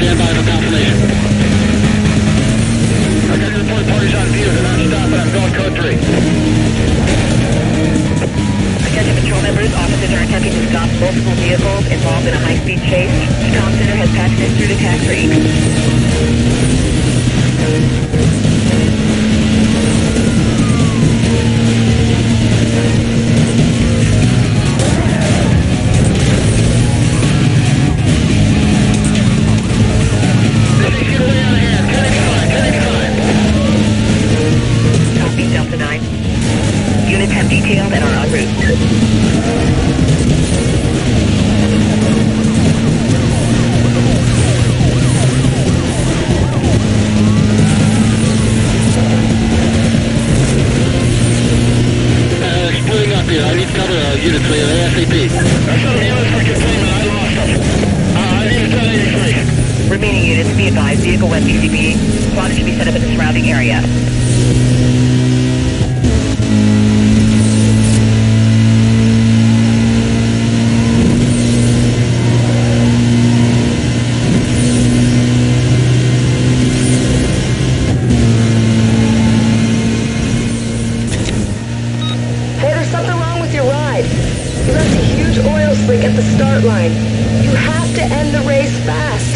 Stand by for to parties on view. Not. I'm going patrol members, officers are attempting to stop multiple vehicles involved in a high-speed chase. The center has passengers through to tax-free. For ASAP. That's some units for containment. I lost I need a 1083. Remaining units be advised vehicle west ECB. Spotted should be set up in the surrounding area. The start line. You have to end the race fast.